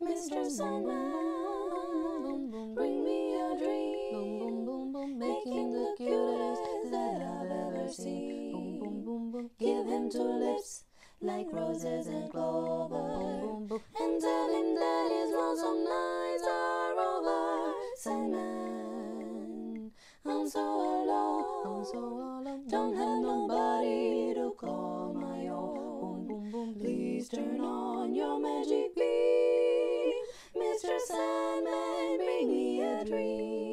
Mr. Sandman, bring me a dream, him the cutest that I've ever seen. Give him tulips like roses and clover, and tell him that his lonesome nights are over. Sandman, I'm so alone, I'm so alone. Don't have nobody to call my own. Please turn on your magic beam, Mr. Sandman, bring me a dream.